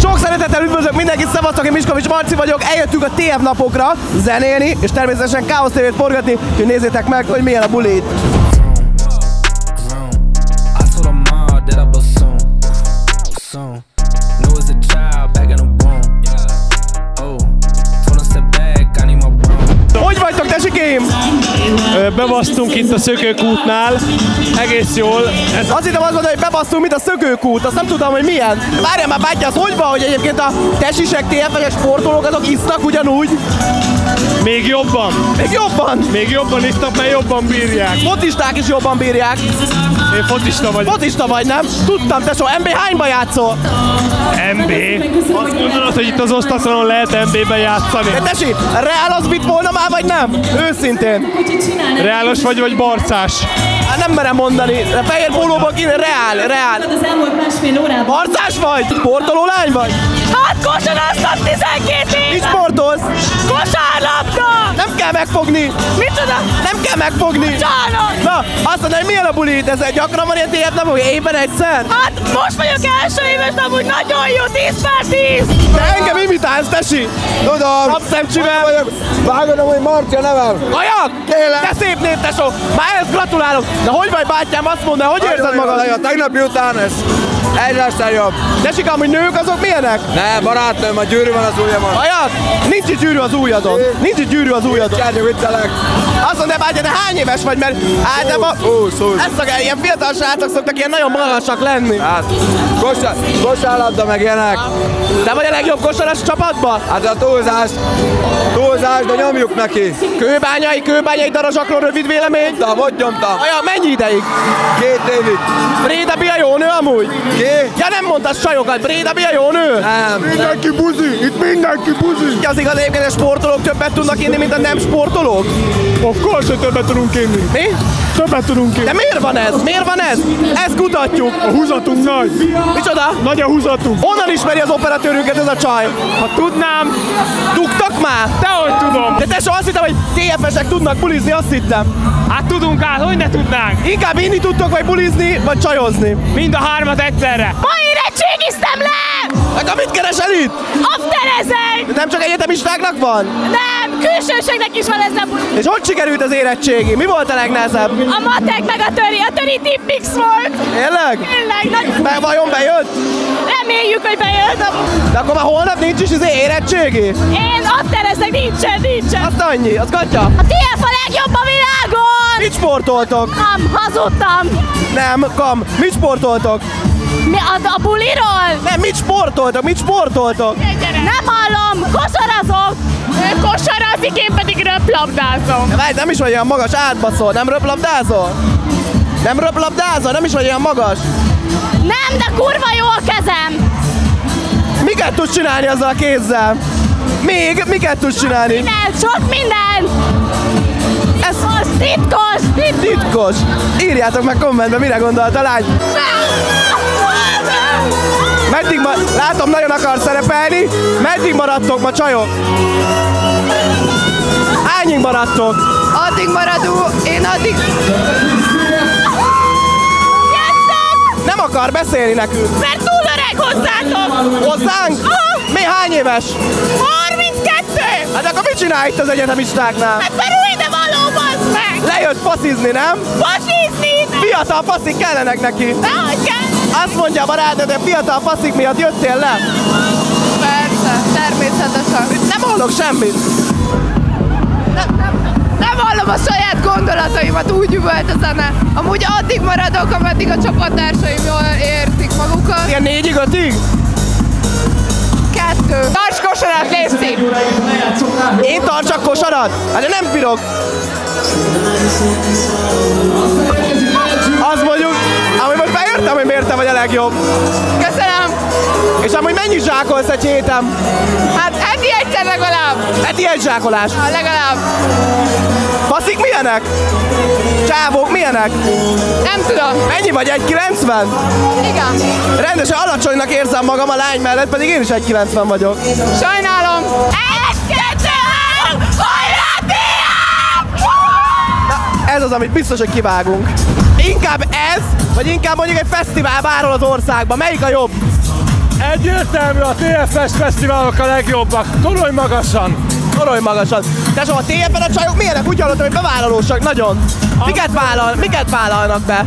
Sok szeretettel üdvözlök mindenkit, szevasztok, én Miskovics Marci vagyok, eljöttünk a TF napokra zenélni, és természetesen Káosz TV-t forgatni, úgyhogy nézzétek meg, hogy milyen a buli itt. Bebasztunk itt a szökőkútnál, egész jól. Ez Azt hittem azt mondani, hogy bebasztunk, mint a szökőkút, azt nem tudom, hogy milyen. Várjál már, bátyja, az hogy van, hogy egyébként a tesisek, TF-es sportolók azok isznak ugyanúgy? Még jobban, Még jobban! még jobban isznak, mert jobban bírják. Fotisták is jobban bírják. Én fotista vagyok. Fotista vagy, nem? Tudtam, tesó, MB hányba játszol? MB. Azt gondolod, hogy itt az osztatlanon lehet MB-ben játszani? De tesi, Real az vitt volna már, vagy nem? Őszintén. Reálos vagy, vagy barcás? Hát nem merem mondani. De fehér pólóban kéne, Real, Real. Az elmúlt másfél órában Harcás vagy? Sportoló lány vagy? Hát kosaráztam 12 Mit éve! sportolsz? Kosárlabda! Nem kell megfogni. Micsoda? Nem kell megfogni. Bocsánat! Na, azt mondod, hogy milyen a buli? Ez egy gyakran van ilyen TF napok? Évben egyszer? Hát most vagyok első éves, de amúgy nagyon jó 10 per 10! De engem imitálsz, tesi! Tudom! Napszemcsivel! vagyok! Vágod, hogy Marci a nevem! Ajak! Kérlek. De szép név, tesó! Már ehhez gratulálok! Na hogy vagy, bátyám? Azt mondd, hogy érzed magad? A tegnapi után ez egy lesz jobb. Tesik, amúgy nők azok milyenek? Ne, barátnőm, a gyűrű van az ujjamon. Ajak! Nincs itt gyűrű az ujjadon! Nincs itt gyűrű az ujjadon! Csárgya, viccelek. Azt mondja, bátya, de hány éves vagy? Mert hát de ma... Húsz, húsz. Ezt szokál, ilyen fiatal srácok szoktak ilyen nagyon magasak lenni. Hát, kosár, kosárlabda meg ilyenek. Te vagy a legjobb kosaras csapatban? Hát a túlzás, túlzás, de nyomjuk neki. Kőbányai, kőbányai darazsakról rövid vélemény? Nyomtam, hogy nyomtam? Aja, mennyi ideig? Két évig. Bréda Bia jó nő amúgy? Ki? Ja nem mondtad sajokat, Bréda Bia jó nő? Nem. Mindenki buzi, itt mindenki buzi. Az igaz egyébként, hogy a sportolók többet tudnak inni, mint a nem sportolók? Of course, hogy többet tudunk inni. Mi? Többet tudunk inni. De miért van ez? Miért van ez? Ezt kutatjuk. A húzatunk nagy. Micsoda? Nagy a húzatunk. Honnan ismeri az operatőrünket ez a csaj? Ha tudnám, Dugtak már? dehogy tudom. De tesó, azt hittem, hogy TFS-ek tudnak bulizni, azt hittem. Hát tudunk át, hogy ne tudnánk. Inkább inni tudtok, vagy bulizni, vagy csajozni. Mind a hármat egyszerre. Ma érettségiztem le! Hát akkor mit keresel itt? Afterezek! Nem csak egyetemistáknak van? Nem, külsőségnek is van ez a buli. És hogy sikerült az érettségi? Mi volt a legnehezebb? A matek meg a töri, a töri tippix volt. Tényleg? Tényleg, nagy... Meg vajon bejött? Reméljük, hogy bejött. De akkor már holnap nincs is az érettségi? Én afterezek, nincsen, nincsen. Azt annyi, az gatya. A TF a legjobb a világon! Mit sportoltok? Nem, hazudtam. Nem, kam, mit sportoltok? Mi, a, a buliról? Nem, mit sportoltok? Mit sportoltok? Nem hallom, kosarazok. Ő kosarazik, én pedig röplabdázom. De várj, nem is vagy olyan magas, átbaszol, nem röplabdázol? Nem röplabdázol, nem is vagy olyan magas? Nem, de kurva jó a kezem. Miket tudsz csinálni azzal a kézzel? Még, miket tudsz csinálni? Minden, sok minden. Ez Az titkos, titkos. titkos. Írjátok meg kommentbe, mire gondolt a lány. Meddig ma... Látom, nagyon akar szerepelni. Meddig maradtok ma, csajok? Hányig maradtok? Addig maradó, én addig... Jöttem, Nem akar beszélni nekünk. mert túl öreg hozzátok. Hozzánk? Aha. Mi hány éves? 32. Hát akkor mit csinál itt az egyetemistáknál? Hát berúj, de való, bazd meg. Lejött faszizni, nem? Fasizni. Fiatal faszik kellenek neki. Dehogy kell. Azt mondja a barátod, hogy fiatal faszik miatt jöttél le. Persze, természetesen. Nem hallok semmit. Nem hallom a saját gondolataimat, úgy volt a zene. Amúgy addig maradok, ameddig a csapattársaim jól érzik magukat. Ilyen négyig, ötig? Kettő. Tarts kosarat, Lészi! Én tartsak kosarat? Hát nem bírok. Azt mondjuk, amúgy most beértem, hogy miért te vagy a legjobb. Köszönöm! És amúgy mennyi zsákolsz egy héten? Hát legalább. Heti egy zsákolás. Ha, legalább. Faszik milyenek? Csávók milyenek? Nem tudom. Mennyi vagy? 1,90? Igen. Rendesen alacsonynak érzem magam a lány mellett, pedig én is 1,90 vagyok. Sajnálom. Egy, kettő, három, hajrá! Ez az, amit biztos, hogy kivágunk. Inkább ez, vagy inkább mondjuk egy fesztivál bárhol az országban. Melyik a jobb? Egyértelmű, a TFS fesztiválok a legjobbak. Torony magasan. Torony magasan. De szóval a TF-ben a csajok milyenek? Úgy hallottam, hogy bevállalósak nagyon. Miket, vállal, miket vállalnak be?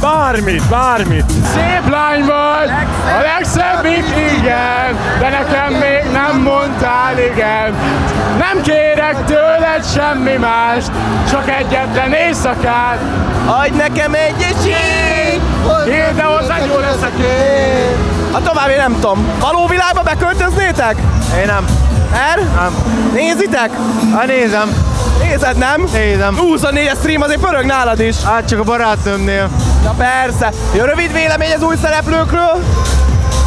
Bármit, bármit. Szép lány vagy, a legszebbik, igen, de nekem még nem mondtál igen. Nem kérek tőled semmi mást, csak egyetlen éjszakát. Adj nekem egy esélyt! Én de hozzá jó leszek én. A további nem tudom. Való világba beköltöznétek? Én nem. Er? Nem. Nézitek? Hát nézem. Nézed, nem? Nézem. 24-es stream azért pörög nálad is. Hát csak a barátnőmnél. Na persze. Jó, rövid vélemény az új szereplőkről?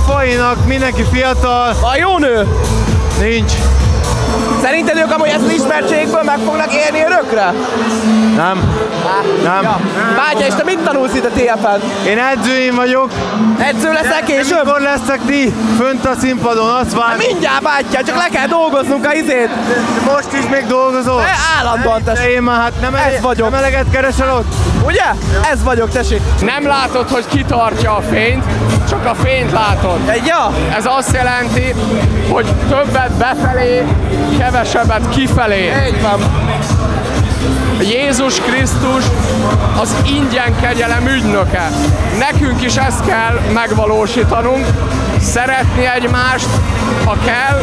Fainak, mindenki fiatal. Van jó nő? Nincs. Szerinted ők amúgy ezt az ismertségből meg fognak élni örökre? Nem. Nem. Ja. Bátya, és te mit tanulsz itt a TF-en? Én edzőim vagyok. Edző leszel később? Mikor lesztek ti fönt a színpadon? Azt vár. Mindjárt bátya, csak le kell dolgoznunk a izét. Most is még dolgozol? E, Állandóan De tessék. én már hát nem, Ez vagyok. nem eleget keresel ott? Ugye? Ez vagyok, tessék. Nem látod, hogy kitartja a fényt, csak a fényt látod. Ja, Ez azt jelenti, hogy többet befelé, kevesebbet kifelé. így van. Jézus Krisztus az ingyen kegyelem ügynöke. Nekünk is ezt kell megvalósítanunk, szeretni egymást, ha kell,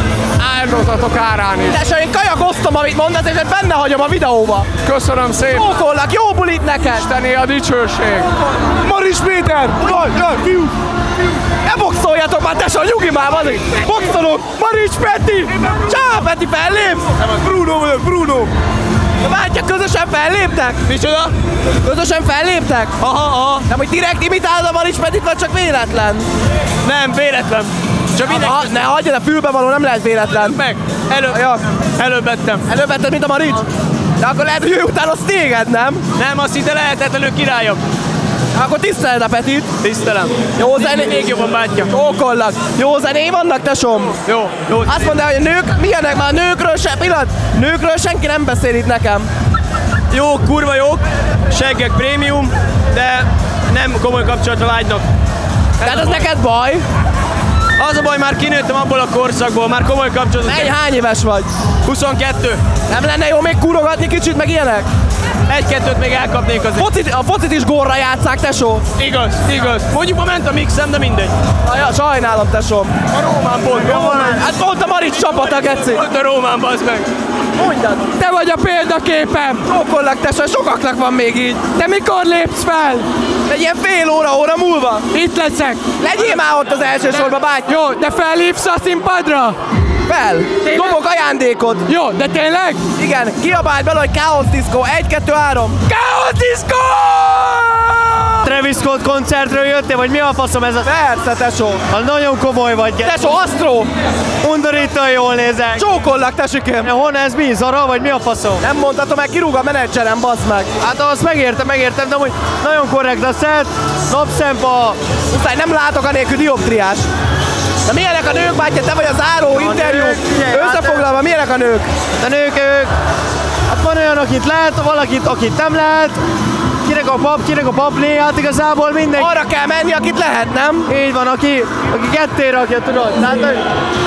áldozatok árán is. Tessék, én kajakoztam, amit mondasz, és benne hagyom a videóba. Köszönöm szépen! Pókollak, jó bulit neked! Isteni a dicsőség! Maris Péter! Jaj, jaj, fiú! Ne boxoljatok már, tesó, nyugi már, vazik! Boxolok! Maris Peti! Csá, Peti, fellépsz? Bruno vagyok, Bruno! Várjál, közösen felléptek? Micsoda? Közösen felléptek? Aha, aha. Nem, hogy direkt imitálod a Maris Petit, vagy csak véletlen? Nem, véletlen. Csak minden... Aha, ne hagyjad, a fülbe való nem lehet véletlen. Meg, előbb, ja. előbb vettem. Előbb vetted, mint a Marics? De akkor lehet, hogy ő után az téged, nem? Nem, azt hitte lehetetlenül királyom. Akkor tiszteled a Petit? Tisztelem. Jó zené... Még jobban bátya. Csókollak. Jó zené vannak, tesom? Jó. jó Azt mondja, hogy a nők, milyenek már a nőkről se, pillanat, nőkről senki nem beszél itt nekem. Jók, kurva jók, seggek prémium, de nem komoly kapcsolatra vágynak. Tehát az neked baj? Az a baj, már kinőttem abból a korszakból, már komoly kapcsolatot. Egy hány éves vagy? 22. Nem lenne jó még kurogatni kicsit, meg ilyenek? Egy-kettőt még elkapnék azért. Focit, a focit is górra játszák, tesó. Igaz, igaz. Mondjuk ma ment a mixem, de mindegy. Ja, sajnálom, tesom. A Rómán pont. Rómán. Hát pont a Marics csapata, geci. Pont a Rómán, bazd meg. Mondjad. Te vagy a példaképem! Csókollak, tesó, sokaknak van még így. Te mikor lépsz fel? Egy ilyen fél óra, óra múlva. Itt leszek! Legyél már ott az első sorba, báty. Jó, de felhívsz a színpadra? Fel. Dobok ajándékot. Jó, de tényleg? Igen, kiabáld bele, hogy Chaos Disco. 1, 2, 3. Chaos Disco! Travis Scott koncertről jöttél, vagy mi a faszom ez a... Persze, tesó. Ha nagyon komoly vagy. Tesó, Astro. Undorítóan jól nézek. Csókollak, tesókém. Hon ez mi? Zara, vagy mi a faszom? Nem mondhatom, meg kirúg a menedzserem, bazd meg. Hát azt megértem, megértem, de hogy nagyon korrekt a set, napszempa, Muszáj, nem látok a nélkül dioptriás. De milyenek a nők, bátya, te vagy a záró interjú. nők, hát- Összefoglalva, milyenek a nők? de nők ők. Hát van olyan, akit lehet, valakit, akit nem lehet. Kinek a pap, kinek a papli, hát igazából mindegy. Arra kell menni, akit lehet, nem? Így van, aki, aki kettőre rakja, tudod. Tehát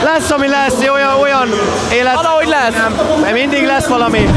lesz, ami lesz, olyan, olyan élet. Valahogy lesz. Nem, mert mindig lesz valami.